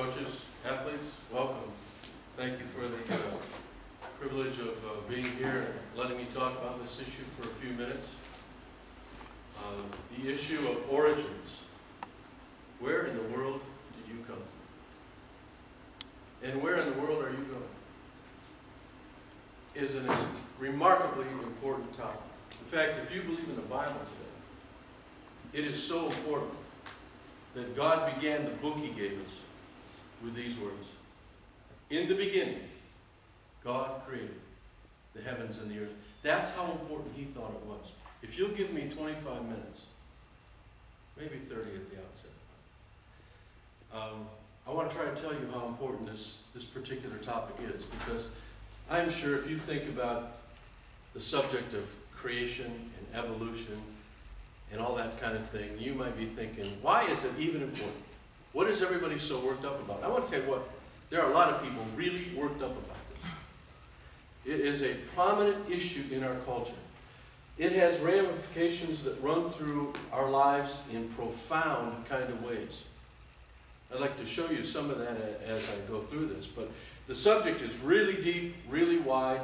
coaches, athletes, welcome. Thank you for the uh, privilege of uh, being here and letting me talk about this issue for a few minutes. Uh, the issue of origins. Where in the world did you come from? And where in the world are you going? Is a remarkably important topic. In fact, if you believe in the Bible today, it is so important that God began the book He gave us with these words In the beginning, God created the heavens and the earth. That's how important He thought it was. If you'll give me 25 minutes, maybe 30 at the outset, um, I want to try to tell you how important this, this particular topic is because I'm sure if you think about the subject of creation and evolution and all that kind of thing, you might be thinking, why is it even important? What is everybody so worked up about? I want to tell you what, there are a lot of people really worked up about this. It is a prominent issue in our culture. It has ramifications that run through our lives in profound kind of ways. I'd like to show you some of that as I go through this, but the subject is really deep, really wide,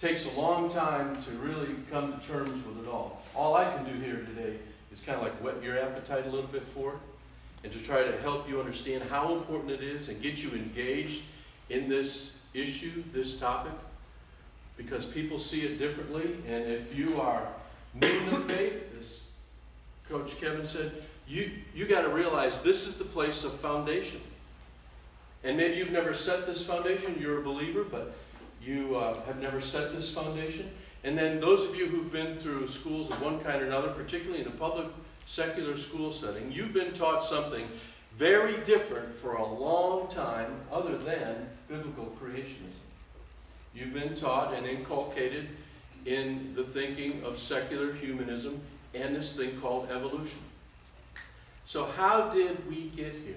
takes a long time to really come to terms with it all. All I can do here today is kind of like whet your appetite a little bit for it and to try to help you understand how important it is and get you engaged in this issue, this topic, because people see it differently. And if you are new in the faith, as Coach Kevin said, you, you got to realize this is the place of foundation. And maybe you've never set this foundation, you're a believer, but you uh, have never set this foundation. And then those of you who've been through schools of one kind or another, particularly in a public secular school setting, you've been taught something very different for a long time other than biblical creationism. You've been taught and inculcated in the thinking of secular humanism and this thing called evolution. So how did we get here?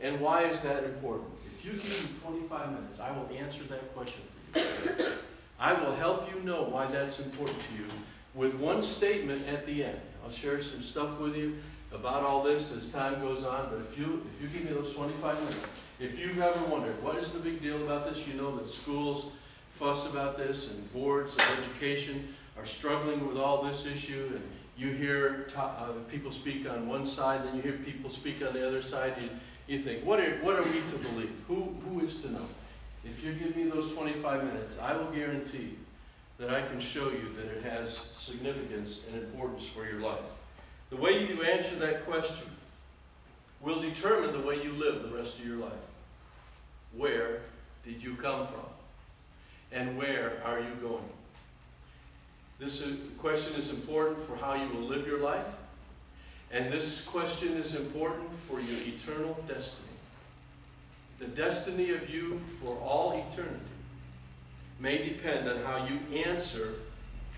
And why is that important? If you give me 25 minutes, I will answer that question for you. I will help you know why that's important to you with one statement at the end. I'll share some stuff with you about all this as time goes on, but if you, if you give me those 25 minutes, if you've ever wondered, what is the big deal about this? You know that schools fuss about this and boards of education are struggling with all this issue and you hear uh, people speak on one side, then you hear people speak on the other side. You, you think, what are, what are we to believe? Who, who is to know? If you give me those 25 minutes, I will guarantee that I can show you that it has significance and importance for your life. The way you answer that question will determine the way you live the rest of your life. Where did you come from? And where are you going? This question is important for how you will live your life. And this question is important for your eternal destiny. The destiny of you for all eternity may depend on how you answer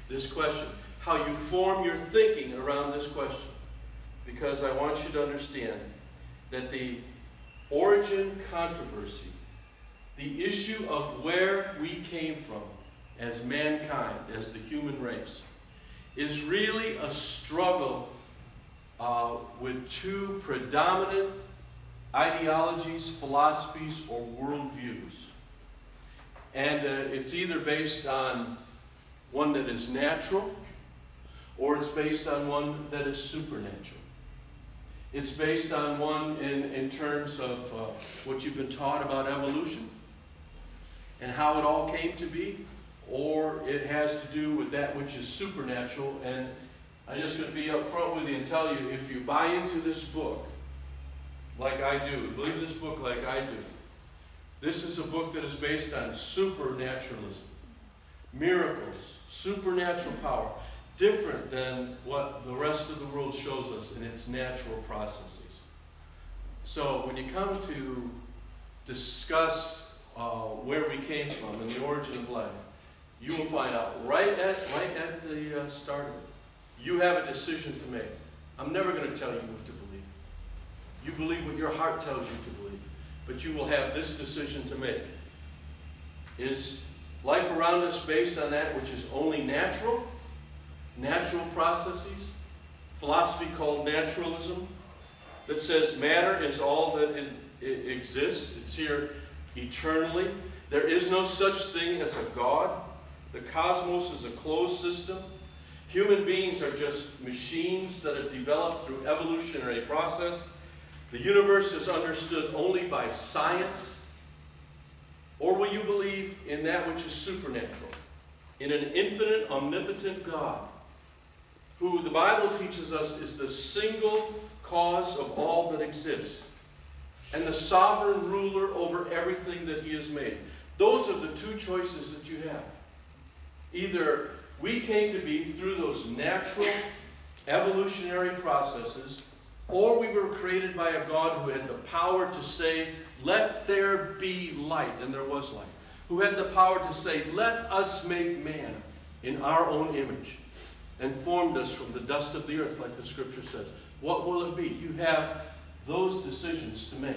this question, how you form your thinking around this question. Because I want you to understand that the origin controversy, the issue of where we came from as mankind, as the human race, is really a struggle uh, with two predominant ideologies, philosophies, or worldviews. And uh, it's either based on one that is natural or it's based on one that is supernatural. It's based on one in, in terms of uh, what you've been taught about evolution and how it all came to be, or it has to do with that which is supernatural. And I'm just going to be upfront with you and tell you if you buy into this book, like I do, believe this book like I do, this is a book that is based on supernaturalism, miracles, supernatural power, different than what the rest of the world shows us in its natural processes. So when you come to discuss uh, where we came from and the origin of life, you will find out right at, right at the uh, start of it. You have a decision to make. I'm never going to tell you what to believe. You believe what your heart tells you to believe but you will have this decision to make. Is life around us based on that which is only natural? Natural processes? Philosophy called naturalism that says matter is all that is exists. It's here eternally. There is no such thing as a God. The cosmos is a closed system. Human beings are just machines that have developed through evolutionary process. The universe is understood only by science. Or will you believe in that which is supernatural? In an infinite, omnipotent God, who the Bible teaches us is the single cause of all that exists, and the sovereign ruler over everything that he has made. Those are the two choices that you have. Either we came to be through those natural evolutionary processes, or we were created by a God who had the power to say, Let there be light, and there was light. Who had the power to say, Let us make man in our own image, and formed us from the dust of the earth, like the scripture says. What will it be? You have those decisions to make.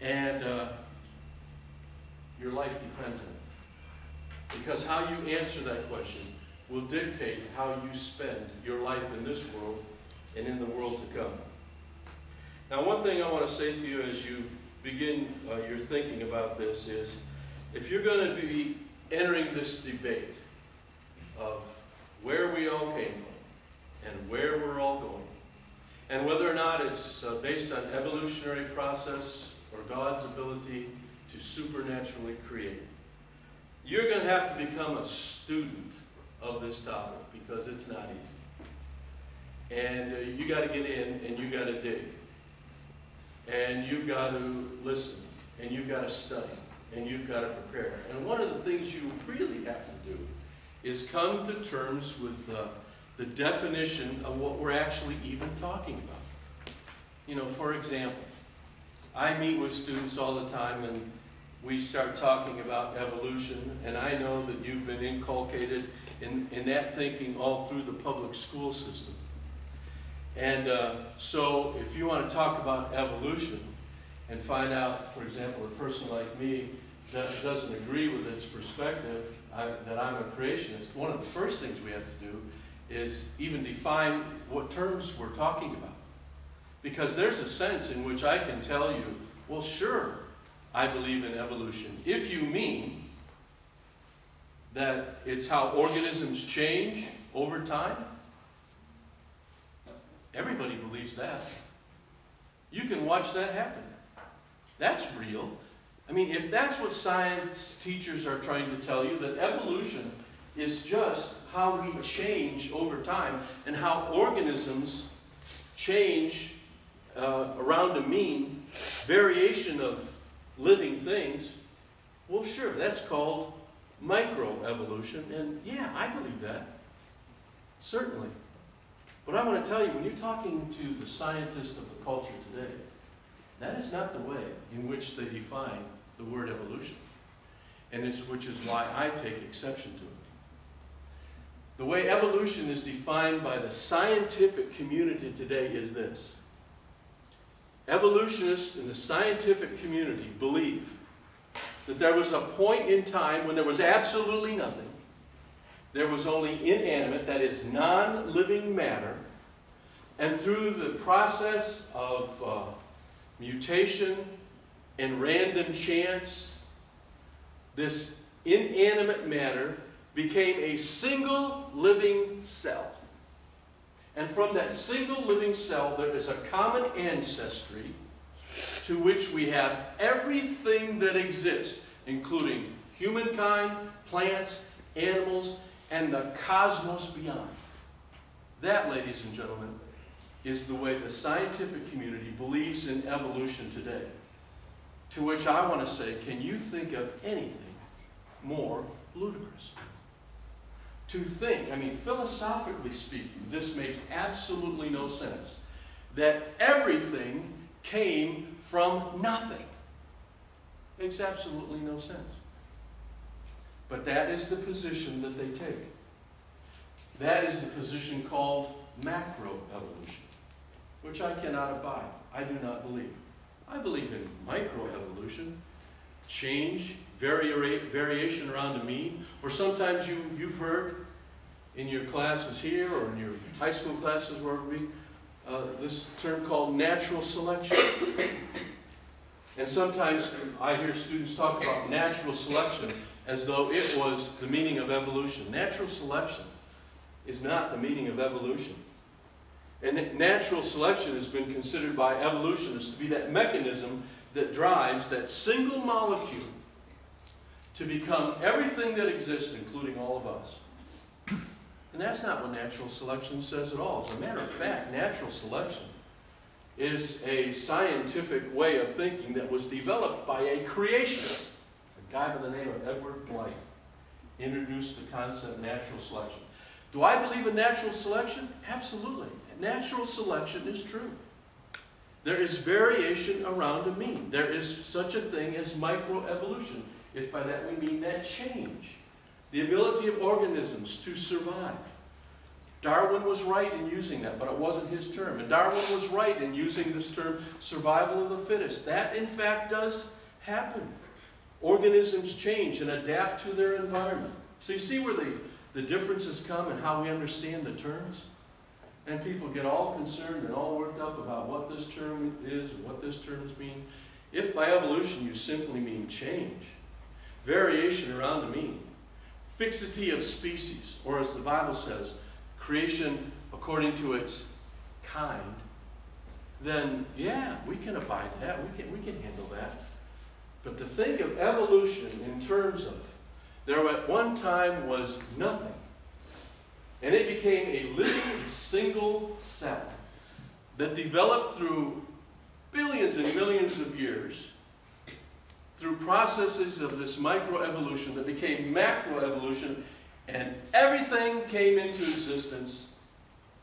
And uh, your life depends on it. Because how you answer that question will dictate how you spend your life in this world and in the world to come. Now, one thing I want to say to you as you begin uh, your thinking about this is if you're going to be entering this debate of where we all came from and where we're all going, and whether or not it's uh, based on evolutionary process or God's ability to supernaturally create, you're going to have to become a student of this topic because it's not easy. And uh, you got to get in and you got to dig. And you've got to listen and you've got to study and you've got to prepare. And one of the things you really have to do is come to terms with uh, the definition of what we're actually even talking about. You know, for example, I meet with students all the time and we start talking about evolution, and I know that you've been inculcated in, in that thinking all through the public school system. And uh, so if you want to talk about evolution and find out, for example, a person like me that doesn't agree with its perspective, I, that I'm a creationist, one of the first things we have to do is even define what terms we're talking about. Because there's a sense in which I can tell you, well, sure, I believe in evolution. If you mean that it's how organisms change over time, everybody believes that. You can watch that happen. That's real. I mean, if that's what science teachers are trying to tell you, that evolution is just how we change over time and how organisms change uh, around a mean variation of living things, well, sure, that's called microevolution. And yeah, I believe that. Certainly. But I want to tell you, when you're talking to the scientists of the culture today, that is not the way in which they define the word evolution. And it's which is why I take exception to it. The way evolution is defined by the scientific community today is this. Evolutionists in the scientific community believe that there was a point in time when there was absolutely nothing. There was only inanimate, that is, non living matter. And through the process of uh, mutation and random chance, this inanimate matter became a single living cell. And from that single living cell, there is a common ancestry to which we have everything that exists, including humankind, plants, animals, and the cosmos beyond. That, ladies and gentlemen, is the way the scientific community believes in evolution today. To which I want to say, can you think of anything more ludicrous? to think, I mean, philosophically speaking, this makes absolutely no sense, that everything came from nothing. Makes absolutely no sense. But that is the position that they take. That is the position called macroevolution, which I cannot abide. I do not believe. I believe in microevolution, change, vari variation around the mean, or sometimes you, you've heard in your classes here or in your high school classes where be, uh, this term called natural selection. And sometimes I hear students talk about natural selection as though it was the meaning of evolution. Natural selection is not the meaning of evolution. And natural selection has been considered by evolutionists to be that mechanism that drives that single molecule to become everything that exists, including all of us. And that's not what natural selection says at all. As a matter of fact, natural selection is a scientific way of thinking that was developed by a creationist, a guy by the name of Edward Blyth, introduced the concept of natural selection. Do I believe in natural selection? Absolutely. Natural selection is true. There is variation around a mean. There is such a thing as microevolution, if by that we mean that change. The ability of organisms to survive. Darwin was right in using that, but it wasn't his term. And Darwin was right in using this term, survival of the fittest. That, in fact, does happen. Organisms change and adapt to their environment. So you see where the, the differences come and how we understand the terms? And people get all concerned and all worked up about what this term is and what this term means. If by evolution you simply mean change, variation around a mean, fixity of species, or as the Bible says, creation according to its kind, then yeah, we can abide that. We can, we can handle that. But to think of evolution in terms of there at one time was nothing, and it became a living single cell that developed through billions and millions of years through processes of this microevolution that became macroevolution and everything came into existence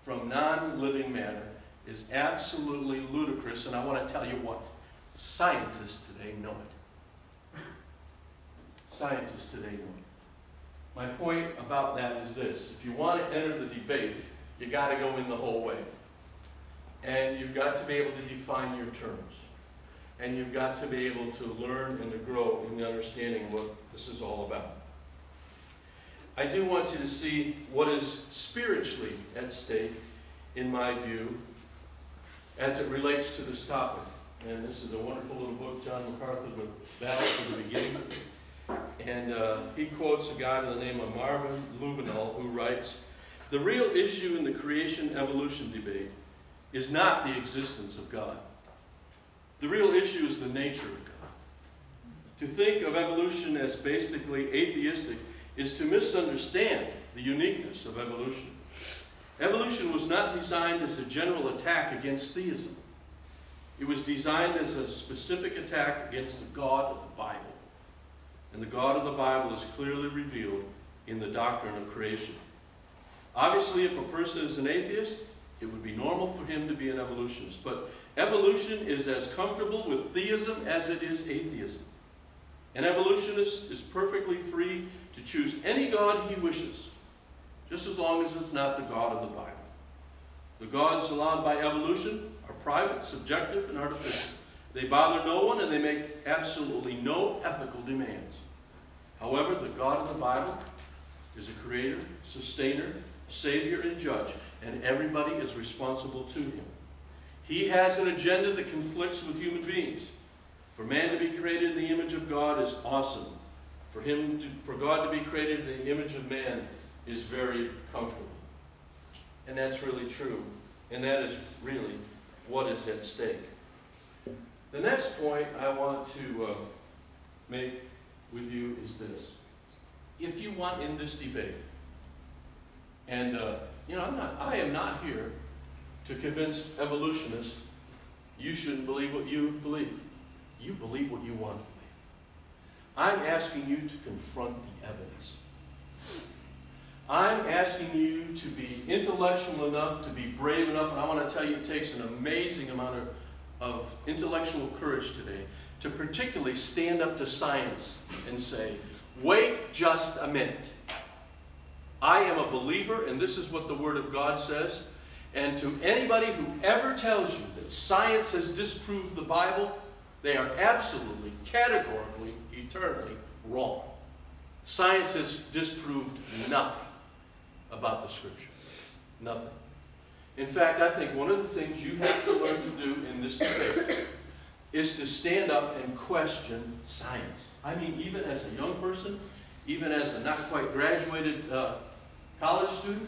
from non-living matter is absolutely ludicrous. And I want to tell you what, scientists today know it. Scientists today know it. My point about that is this. If you want to enter the debate, you got to go in the whole way. And you've got to be able to define your terms. And you've got to be able to learn and to grow in the understanding what this is all about. I do want you to see what is spiritually at stake, in my view, as it relates to this topic. And this is a wonderful little book, John MacArthur, The Battle for the Beginning. And uh, he quotes a guy by the name of Marvin Lubenow, who writes, The real issue in the creation-evolution debate is not the existence of God. The real issue is the nature of God. To think of evolution as basically atheistic is to misunderstand the uniqueness of evolution. Evolution was not designed as a general attack against theism. It was designed as a specific attack against the God of the Bible. And the God of the Bible is clearly revealed in the doctrine of creation. Obviously, if a person is an atheist, it would be normal for him to be an evolutionist. But evolution is as comfortable with theism as it is atheism. An evolutionist is perfectly free to choose any God he wishes, just as long as it's not the God of the Bible. The gods allowed by evolution are private, subjective, and artificial. They bother no one and they make absolutely no ethical demands. However, the God of the Bible is a creator, sustainer, savior, and judge, and everybody is responsible to him. He has an agenda that conflicts with human beings. For man to be created in the image of God is awesome. For, him to, for God to be created in the image of man is very comfortable. And that's really true. And that is really what is at stake. The next point I want to uh, make with you is this. If you want in this debate, and uh, you know, I'm not, I am not here to convince evolutionists you shouldn't believe what you believe. You believe what you want to believe. I'm asking you to confront the evidence. I'm asking you to be intellectual enough, to be brave enough, and I want to tell you it takes an amazing amount of, of intellectual courage today to particularly stand up to science and say, wait just a minute. I am a believer, and this is what the Word of God says. And to anybody who ever tells you that science has disproved the Bible, they are absolutely, categorically, eternally wrong. Science has disproved nothing about the Scripture. Nothing. In fact, I think one of the things you have to learn to do in this debate is to stand up and question science. I mean, even as a young person, even as a not quite graduated uh, college student,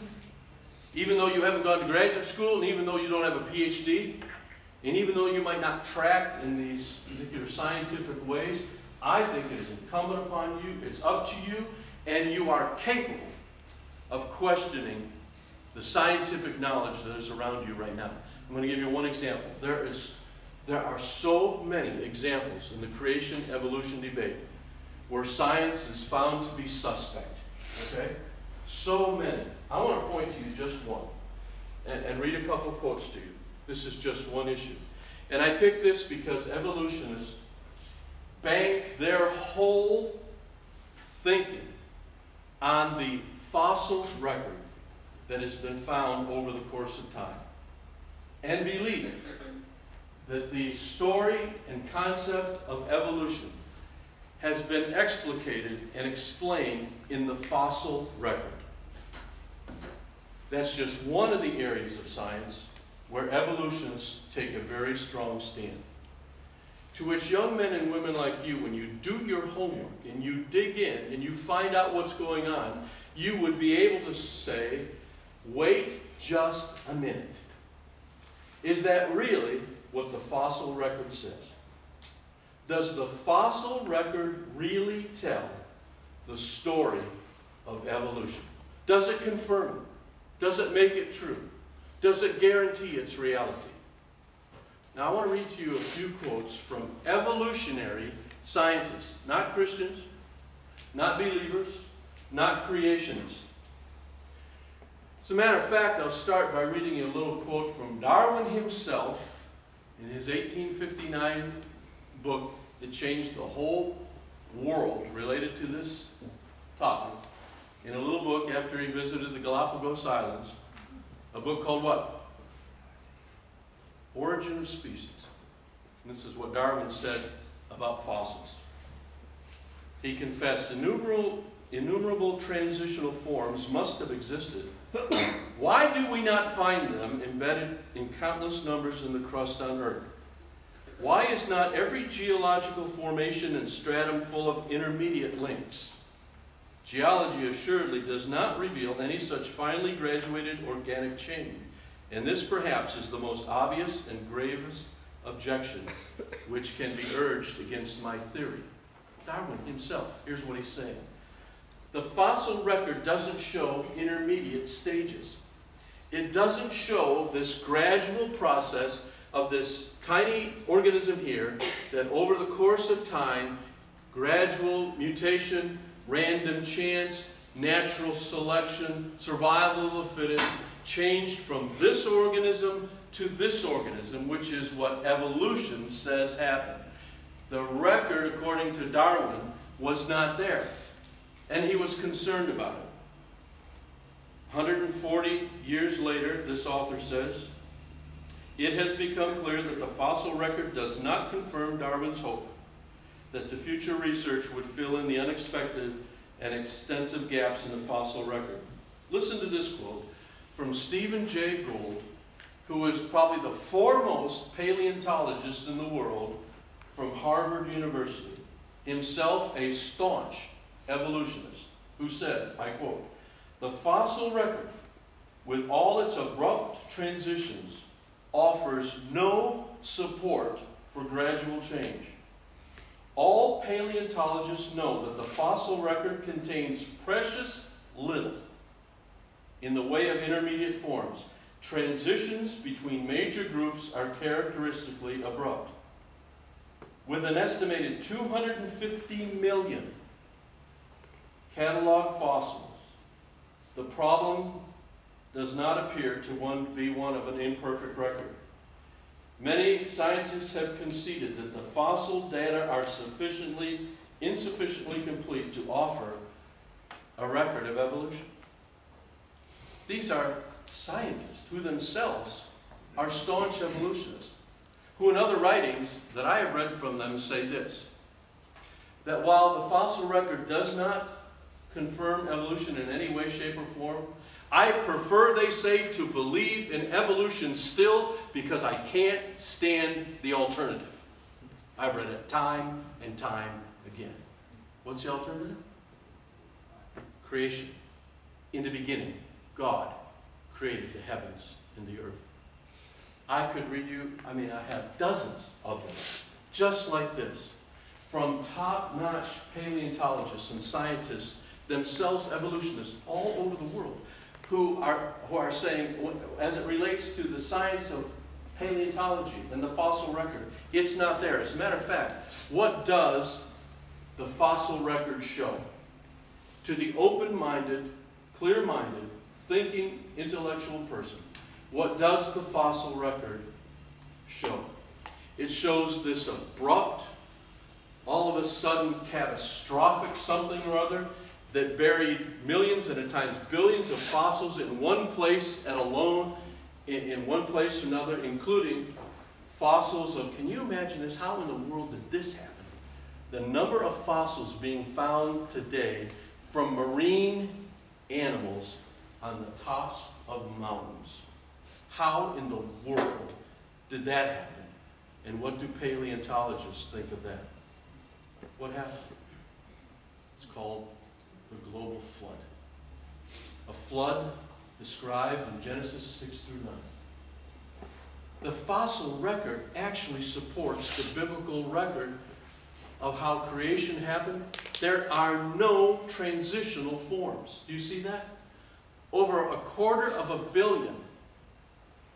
even though you haven't gone to graduate school, and even though you don't have a PhD, and even though you might not track in these particular scientific ways, I think it is incumbent upon you, it's up to you, and you are capable of questioning the scientific knowledge that is around you right now. I'm going to give you one example. There is there are so many examples in the creation evolution debate where science is found to be suspect. Okay? So many. I want to point to you just one and, and read a couple quotes to you. This is just one issue. And I picked this because evolutionists bank their whole thinking on the fossil record that has been found over the course of time and believe that the story and concept of evolution has been explicated and explained in the fossil record. That's just one of the areas of science where evolutionists take a very strong stand. To which young men and women like you, when you do your homework and you dig in and you find out what's going on, you would be able to say, wait just a minute. Is that really what the fossil record says? Does the fossil record really tell the story of evolution? Does it confirm it? Does it make it true? Does it guarantee its reality? Now I want to read to you a few quotes from evolutionary scientists, not Christians, not believers, not creationists. As a matter of fact, I'll start by reading you a little quote from Darwin himself in his 1859 book that changed the whole world related to this topic. In a little book after he visited the Galapagos Islands, a book called what? Origin of Species. And this is what Darwin said about fossils. He confessed innumerable, innumerable transitional forms must have existed why do we not find them embedded in countless numbers in the crust on Earth? Why is not every geological formation and stratum full of intermediate links? Geology assuredly does not reveal any such finely graduated organic chain, and this perhaps is the most obvious and gravest objection which can be urged against my theory. Darwin himself, here's what he's saying. The fossil record doesn't show intermediate stages. It doesn't show this gradual process of this tiny organism here that over the course of time, gradual mutation, random chance, natural selection, survival of the fittest, changed from this organism to this organism, which is what evolution says happened. The record, according to Darwin, was not there. And he was concerned about it. 140 years later, this author says, it has become clear that the fossil record does not confirm Darwin's hope that the future research would fill in the unexpected and extensive gaps in the fossil record. Listen to this quote from Stephen Jay Gould, who is probably the foremost paleontologist in the world from Harvard University, himself a staunch evolutionist, who said, I quote, the fossil record, with all its abrupt transitions, offers no support for gradual change. All paleontologists know that the fossil record contains precious little in the way of intermediate forms. Transitions between major groups are characteristically abrupt. With an estimated 250 million catalog fossils, the problem does not appear to one, be one of an imperfect record. Many scientists have conceded that the fossil data are sufficiently, insufficiently complete to offer a record of evolution. These are scientists who themselves are staunch evolutionists, who in other writings that I have read from them say this, that while the fossil record does not confirm evolution in any way, shape, or form. I prefer, they say, to believe in evolution still because I can't stand the alternative. I've read it time and time again. What's the alternative? Creation. In the beginning, God created the heavens and the earth. I could read you, I mean, I have dozens of them, just like this, from top notch paleontologists and scientists, themselves evolutionists all over the world, who are, who are saying, as it relates to the science of paleontology and the fossil record, it's not there. As a matter of fact, what does the fossil record show? To the open minded, clear minded, thinking, intellectual person, what does the fossil record show? It shows this abrupt, all of a sudden catastrophic something or other that buried millions and at times billions of fossils in one place and alone, in, in one place or another, including fossils of, can you imagine this? How in the world did this happen? The number of fossils being found today from marine animals on the tops of mountains. How in the world did that happen? And what do paleontologists think of that? What happened? It's called the global flood. A flood described in Genesis 6 through 9. The fossil record actually supports the biblical record of how creation happened. There are no transitional forms. Do you see that? Over a quarter of a billion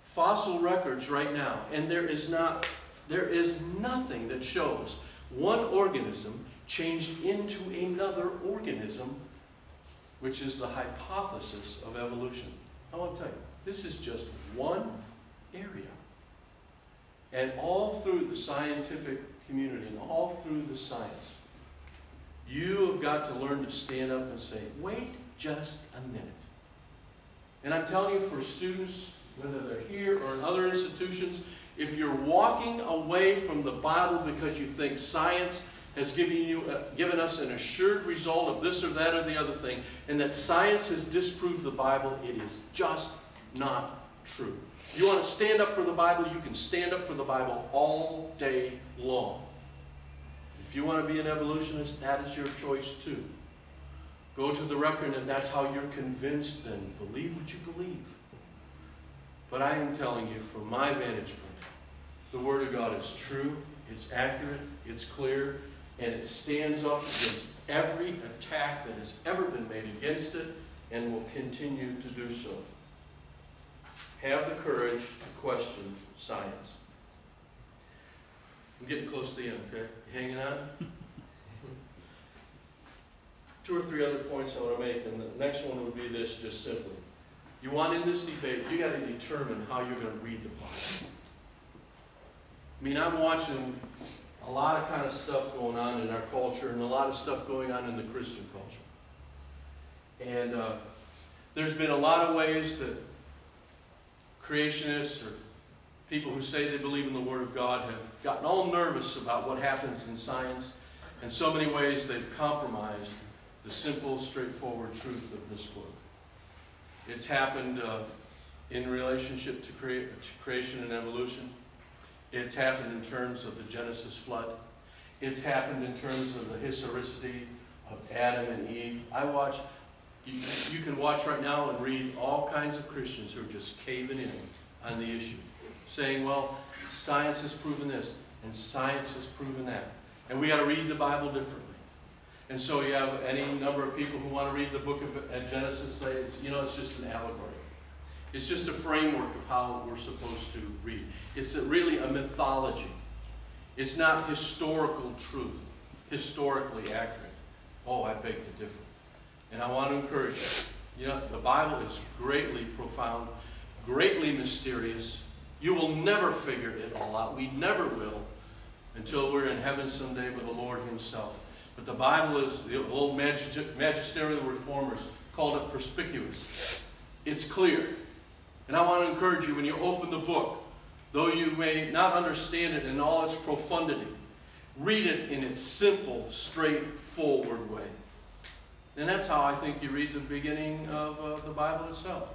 fossil records right now, and there is not there is nothing that shows one organism changed into another organism, which is the hypothesis of evolution. I want to tell you, this is just one area. And all through the scientific community and all through the science, you have got to learn to stand up and say, wait just a minute. And I'm telling you, for students, whether they're here or in other institutions, if you're walking away from the Bible because you think science has given, you, uh, given us an assured result of this or that or the other thing, and that science has disproved the Bible, it is just not true. You want to stand up for the Bible, you can stand up for the Bible all day long. If you want to be an evolutionist, that is your choice too. Go to the record and that's how you're convinced then. believe what you believe. But I am telling you from my vantage point, the Word of God is true, it's accurate, it's clear, and it stands up against every attack that has ever been made against it and will continue to do so. Have the courage to question science. I'm getting close to the end, okay? Hanging on? Two or three other points I want to make, and the next one would be this, just simply. You want in this debate, you got to determine how you're going to read the Bible. I mean, I'm watching a lot of kind of stuff going on in our culture and a lot of stuff going on in the Christian culture. And uh, there's been a lot of ways that creationists or people who say they believe in the Word of God have gotten all nervous about what happens in science. In so many ways, they've compromised the simple, straightforward truth of this book. It's happened uh, in relationship to, crea to creation and evolution. It's happened in terms of the Genesis flood. It's happened in terms of the historicity of Adam and Eve. I watch, you, you can watch right now and read all kinds of Christians who are just caving in on the issue, saying, well, science has proven this, and science has proven that. And we got to read the Bible differently. And so you have any number of people who want to read the book of Genesis say, you know, it's just an allegory. It's just a framework of how we're supposed to read. It's a, really a mythology. It's not historical truth, historically accurate. Oh, I beg to differ. And I want to encourage you. You know, the Bible is greatly profound, greatly mysterious. You will never figure it all out. We never will until we're in heaven someday with the Lord himself. But the Bible is, the old magisterial reformers called it perspicuous. It's clear. And I want to encourage you when you open the book, though you may not understand it in all its profundity, read it in its simple, straightforward way. And that's how I think you read the beginning of uh, the Bible itself.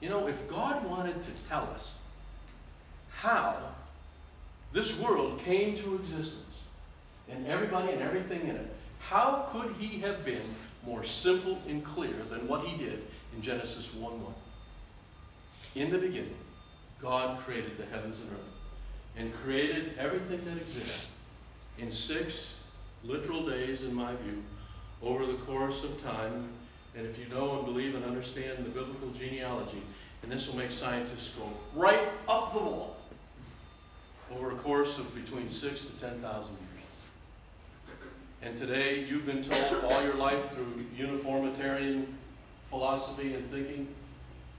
You know, if God wanted to tell us how this world came to existence, and everybody and everything in it. How could he have been more simple and clear than what he did in Genesis 1 1? In the beginning, God created the heavens and earth and created everything that exists in six literal days, in my view, over the course of time. And if you know and believe and understand the biblical genealogy, and this will make scientists go right up the wall over a course of between six to 10,000 years. And today, you've been told all your life through uniformitarian philosophy and thinking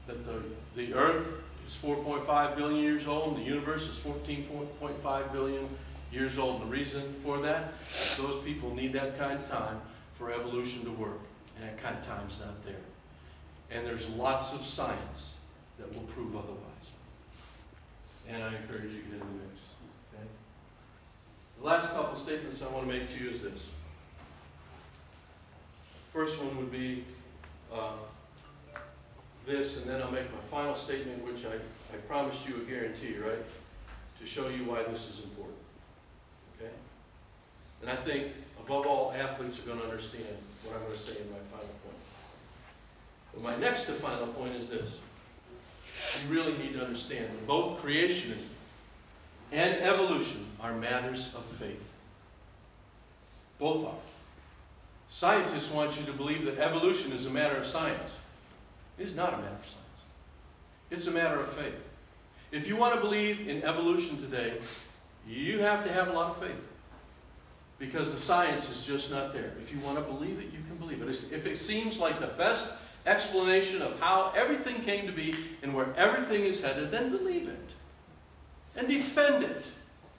that the, the earth is 4.5 billion years old and the universe is 14.5 billion years old. And the reason for that is those people need that kind of time for evolution to work. And that kind of time's not there. And there's lots of science that will prove otherwise. And I encourage you to get in the mix. Okay? The last couple statements I want to make to you is this. First one would be uh, this, and then I'll make my final statement, which I, I promised you a guarantee, right? To show you why this is important. Okay? And I think, above all, athletes are going to understand what I'm going to say in my final point. But my next to final point is this. You really need to understand that both creationism and evolution are matters of faith. Both are. Scientists want you to believe that evolution is a matter of science. It is not a matter of science. It's a matter of faith. If you want to believe in evolution today, you have to have a lot of faith. Because the science is just not there. If you want to believe it, you can believe it. If it seems like the best explanation of how everything came to be and where everything is headed, then believe it. And defend it.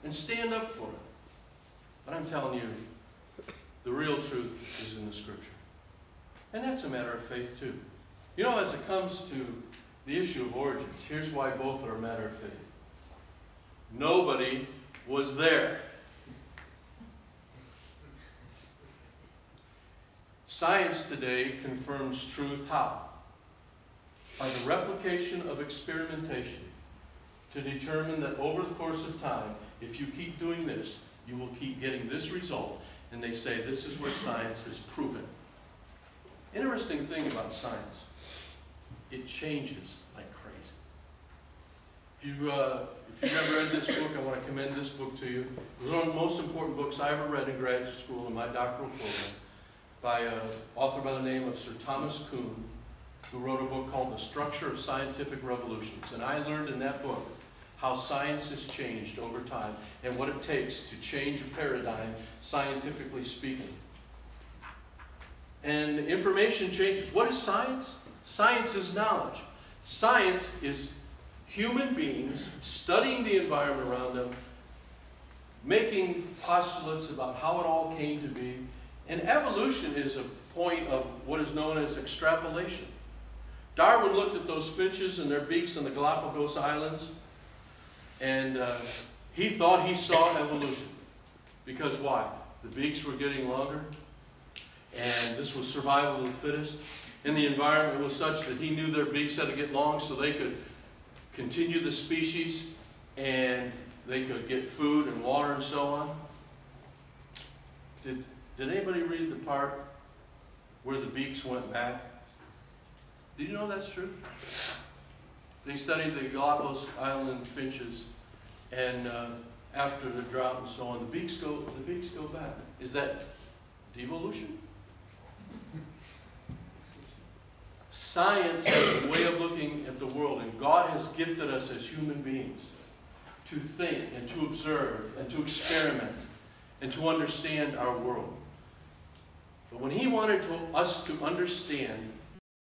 And stand up for it. But I'm telling you, the real truth is in the Scripture. And that's a matter of faith, too. You know, as it comes to the issue of origins, here's why both are a matter of faith. Nobody was there. Science today confirms truth how? By the replication of experimentation to determine that over the course of time, if you keep doing this, you will keep getting this result, and they say this is where science has proven. Interesting thing about science, it changes like crazy. If, you, uh, if you've ever read this book, I want to commend this book to you. It was one of the most important books I ever read in graduate school in my doctoral program by an author by the name of Sir Thomas Kuhn, who wrote a book called The Structure of Scientific Revolutions. And I learned in that book how science has changed over time and what it takes to change a paradigm, scientifically speaking. And information changes. What is science? Science is knowledge. Science is human beings studying the environment around them, making postulates about how it all came to be. And evolution is a point of what is known as extrapolation. Darwin looked at those finches and their beaks on the Galapagos Islands and uh, he thought he saw evolution. Because why? The beaks were getting longer, and this was survival of the fittest. And the environment was such that he knew their beaks had to get long so they could continue the species and they could get food and water and so on. Did, did anybody read the part where the beaks went back? Did you know that's true? They studied the Galapagos Island finches, and uh, after the drought and so on, the beaks go the beaks go back. Is that devolution? Science has a way of looking at the world, and God has gifted us as human beings to think and to observe and to experiment and to understand our world. But when He wanted to, us to understand